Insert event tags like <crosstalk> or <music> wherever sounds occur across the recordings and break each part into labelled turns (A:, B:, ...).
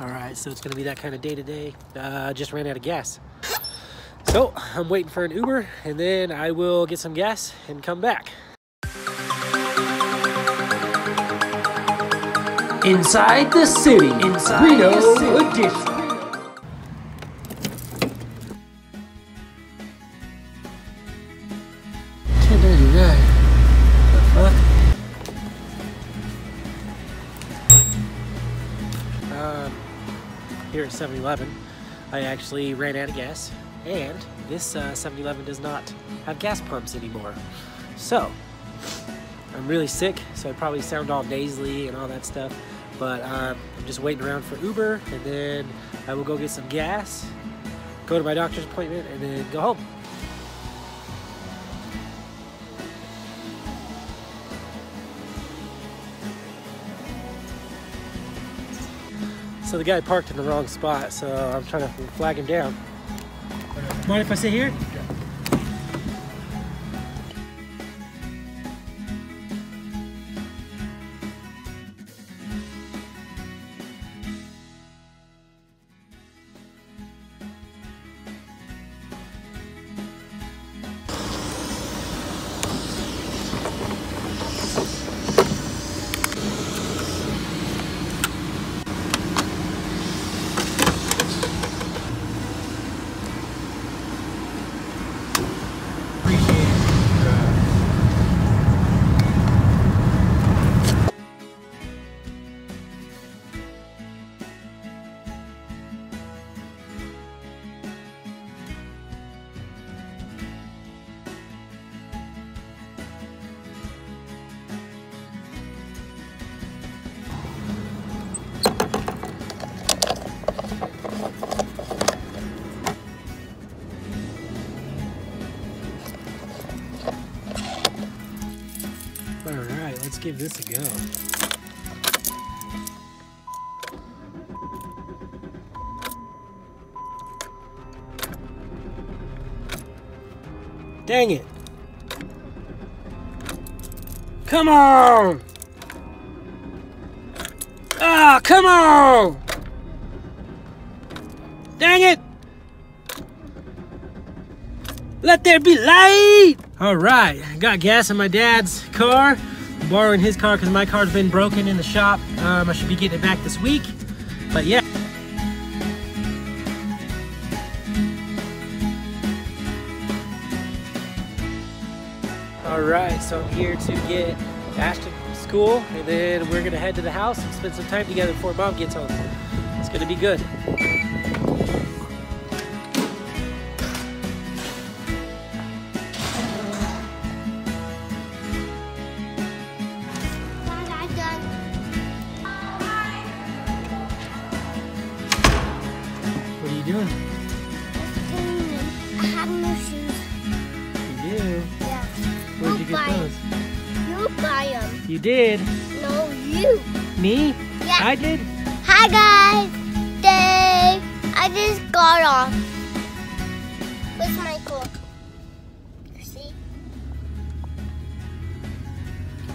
A: All right, so it's gonna be that kind of day today. Uh, just ran out of gas. So I'm waiting for an Uber and then I will get some gas and come back. Inside the city, inside Reno the city. edition. 7-Eleven, I actually ran out of gas, and this 7-Eleven uh, does not have gas pumps anymore. So, I'm really sick, so I probably sound all nasally and all that stuff. But um, I'm just waiting around for Uber, and then I will go get some gas, go to my doctor's appointment, and then go home. So the guy parked in the wrong spot, so I'm trying to flag him down. Mind if I sit here? Give this a go. Dang it. Come on! Ah, come on! Dang it! Let there be light! All right, got gas in my dad's car borrowing his car because my car's been broken in the shop. Um, I should be getting it back this week. But yeah. All right, so I'm here to get Ashton from school, and then we're gonna head to the house and spend some time together before mom gets home. It's gonna be good. You doing?
B: I have no shoes.
A: You do?
B: Yeah.
A: Where'd you get those?
B: You buy them.
A: You did?
B: No, you.
A: Me?
B: Yeah.
A: I did?
B: Hi, guys. Dave. I just got off. Michael? See?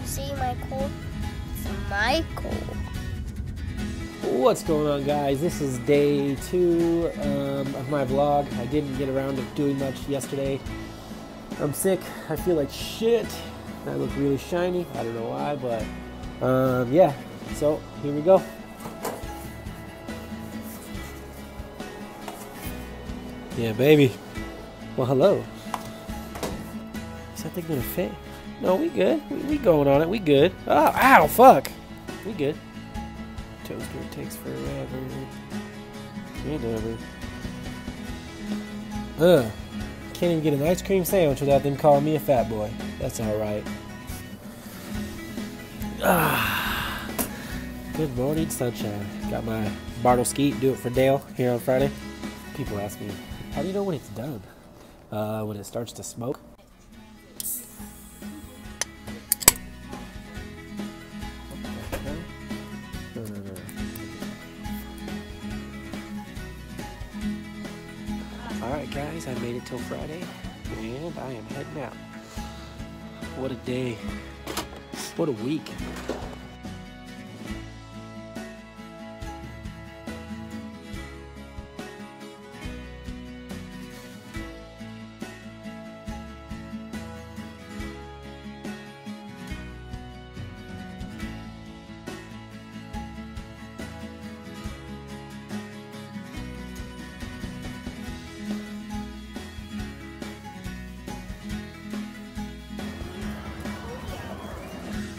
B: See Michael? It's Michael.
A: What's going on guys? This is day two um, of my vlog. I didn't get around to doing much yesterday. I'm sick. I feel like shit. I look really shiny. I don't know why, but um, yeah. So here we go. Yeah, baby. Well, hello. Is that thing gonna fit? No, we good. We, we going on it. We good. Oh, ow, fuck. We good toaster takes forever. Whatever. Ugh. Can't even get an ice cream sandwich without them calling me a fat boy. That's alright. Ah. Good morning, sunshine. Got my Bartle Skeet, do it for Dale here on Friday. People ask me, how do you know when it's done? Uh, when it starts to smoke. Guys, I made it till Friday, and I am heading out. What a day. What a week.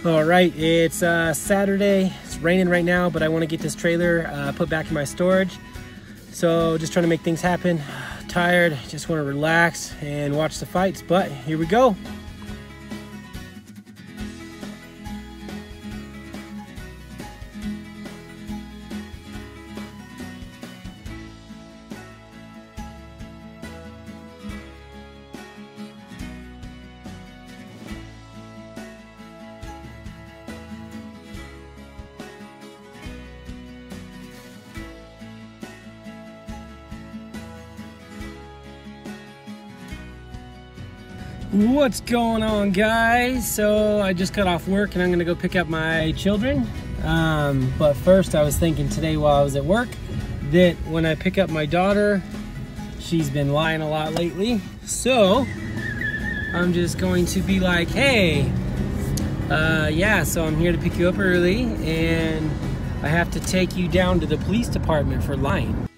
A: All right, it's uh, Saturday. It's raining right now, but I want to get this trailer uh, put back in my storage. So just trying to make things happen. <sighs> Tired, just want to relax and watch the fights, but here we go. What's going on guys? So I just got off work and I'm gonna go pick up my children. Um, but first I was thinking today while I was at work that when I pick up my daughter, she's been lying a lot lately. So I'm just going to be like, hey, uh, yeah, so I'm here to pick you up early and I have to take you down to the police department for lying.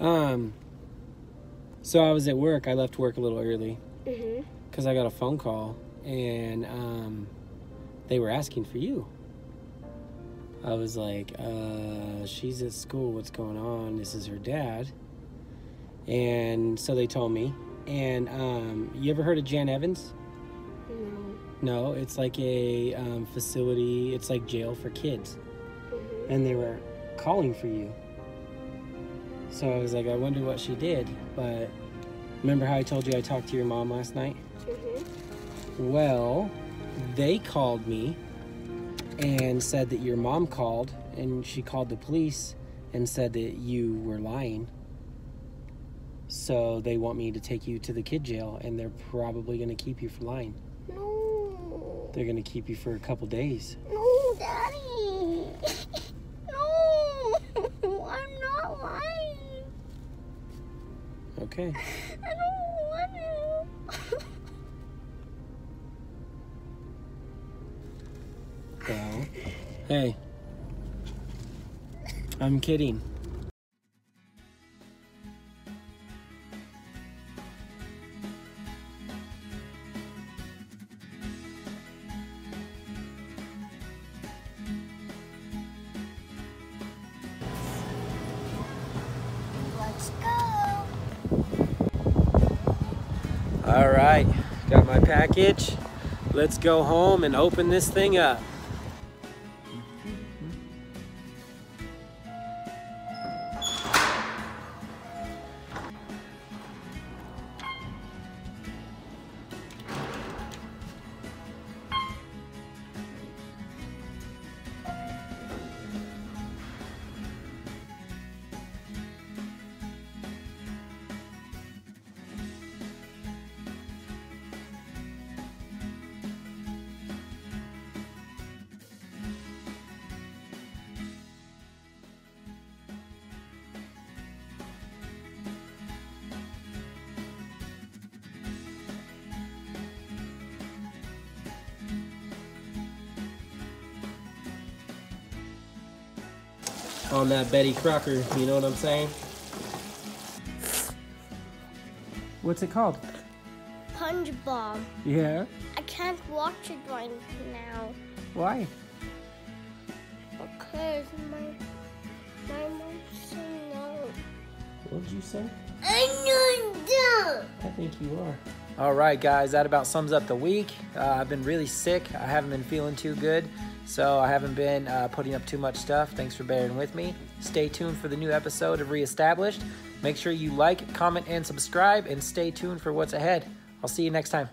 A: Um, so I was at work. I left work a little early because I got a phone call and um, they were asking for you. I was like, uh, she's at school. What's going on? This is her dad. And so they told me. And um, you ever heard of Jan Evans?
B: No.
A: No, it's like a um, facility. It's like jail for kids.
B: Mhm.
A: and they were calling for you. So I was like, I wonder what she did. But remember how I told you I talked to your mom last night?
B: Mhm.
A: Well, they called me and said that your mom called and she called the police and said that you were lying. So they want me to take you to the kid jail and they're probably going to keep you for lying.
B: No.
A: They're going to keep you for a couple days.
B: No, Daddy. no. I'm not lying.
A: Okay. <laughs>
B: I don't want.
A: Well, hey. I'm kidding. All right, got my package. Let's go home and open this thing up. On that Betty Crocker, you know what I'm saying? What's it called?
B: SpongeBob.
A: Yeah.
B: I can't watch it right now
A: Why?
B: because my my mom said no.
A: What did you say?
B: I know.
A: I think you are. All right, guys, that about sums up the week. Uh, I've been really sick. I haven't been feeling too good, so I haven't been uh, putting up too much stuff. Thanks for bearing with me. Stay tuned for the new episode of Reestablished. Make sure you like, comment, and subscribe, and stay tuned for what's ahead. I'll see you next time.